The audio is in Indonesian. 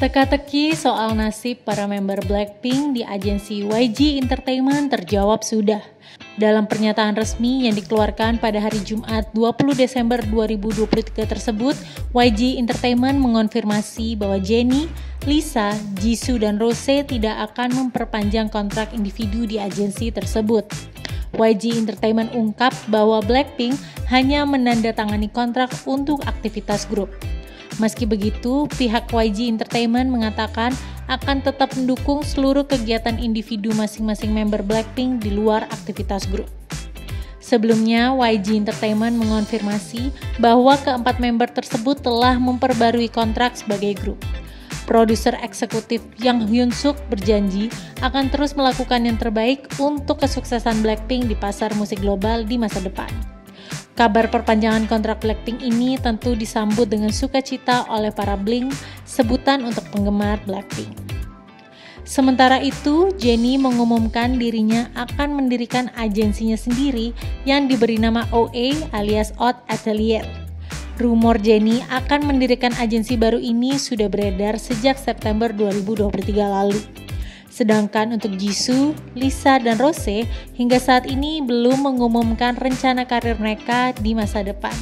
Teka-teki soal nasib para member Blackpink di agensi YG Entertainment terjawab sudah. Dalam pernyataan resmi yang dikeluarkan pada hari Jumat 20 Desember 2023 tersebut, YG Entertainment mengonfirmasi bahwa Jennie, Lisa, Jisoo, dan Rose tidak akan memperpanjang kontrak individu di agensi tersebut. YG Entertainment ungkap bahwa Blackpink hanya menandatangani kontrak untuk aktivitas grup. Meski begitu, pihak YG Entertainment mengatakan akan tetap mendukung seluruh kegiatan individu masing-masing member Blackpink di luar aktivitas grup. Sebelumnya, YG Entertainment mengonfirmasi bahwa keempat member tersebut telah memperbarui kontrak sebagai grup. Produser eksekutif Yang Hyun Suk berjanji akan terus melakukan yang terbaik untuk kesuksesan Blackpink di pasar musik global di masa depan. Kabar perpanjangan kontrak Blackpink ini tentu disambut dengan sukacita oleh para Blink, sebutan untuk penggemar Blackpink. Sementara itu, Jennie mengumumkan dirinya akan mendirikan agensinya sendiri yang diberi nama OA alias Odd Atelier. Rumor Jennie akan mendirikan agensi baru ini sudah beredar sejak September 2023 lalu. Sedangkan untuk Jisoo, Lisa, dan Rose hingga saat ini belum mengumumkan rencana karir mereka di masa depan.